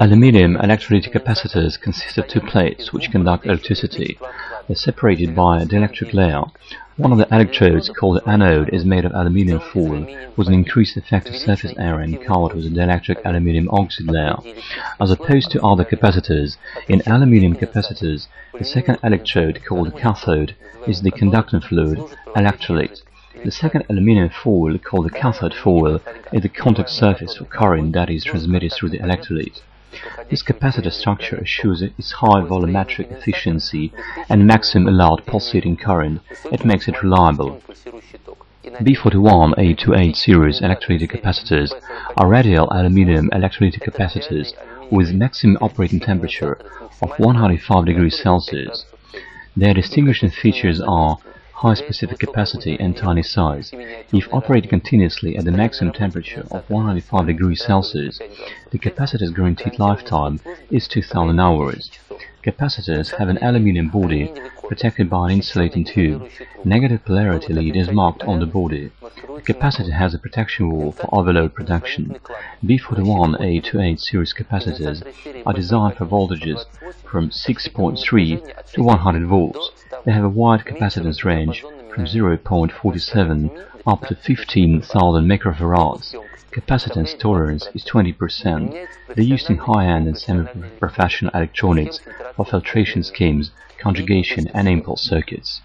Aluminium electrolytic capacitors consist of two plates which conduct electricity. They're separated by a dielectric layer. One of the electrodes, called the anode, is made of aluminium foil with an increased effective surface area and covered with a dielectric aluminium oxide layer. As opposed to other capacitors, in aluminium capacitors, the second electrode, called the cathode, is the conducting fluid, electrolyte. The second aluminium foil, called the cathode foil, is the contact surface for current that is transmitted through the electrolyte. This capacitor structure assures its high volumetric efficiency and maximum allowed pulsating current. It makes it reliable. B41828 series electrolytic capacitors are radial aluminium electrolytic capacitors with maximum operating temperature of 105 degrees Celsius. Their distinguishing features are high specific capacity and tiny size. If operated continuously at the maximum temperature of 105 degrees Celsius, the capacitor's guaranteed lifetime is 2000 hours. Capacitors have an aluminium body protected by an insulating tube. Negative polarity lead is marked on the body. The capacitor has a protection valve for overload protection. B41828 series capacitors are designed for voltages from 6.3 to 100 volts. They have a wide capacitance range from 0.47 up to 15,000 microfarads. Capacitance tolerance is 20%. They're used in high-end and semi-professional electronics for filtration schemes, conjugation and impulse circuits.